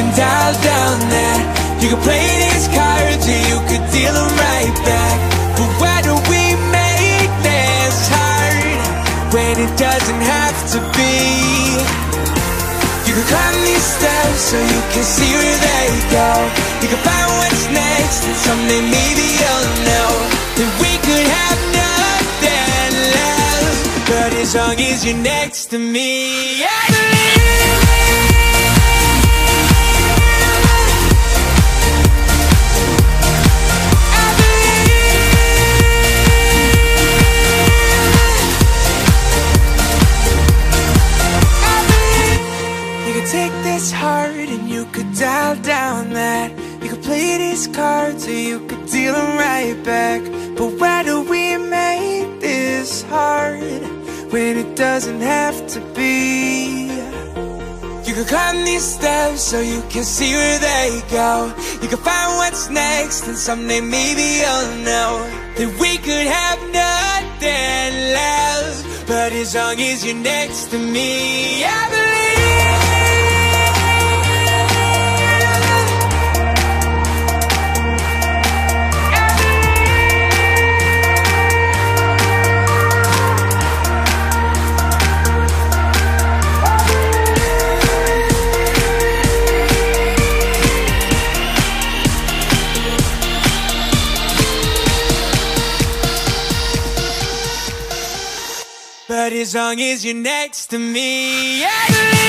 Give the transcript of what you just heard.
can dial down that You can play these cards or you could deal them right back. But why do we make this hard When it doesn't have to be? You can climb these steps so you can see where they go. You can find what's next and someday maybe you'll know That we could have nothing left. But as long as you're next to me I could take this heart and you could dial down that You could play these cards or you could deal them right back But why do we make this hard When it doesn't have to be you can climb these steps so you can see where they go. You can find what's next, and someday maybe you'll know that we could have nothing left. But as long as you're next to me, But as long as you're next to me, I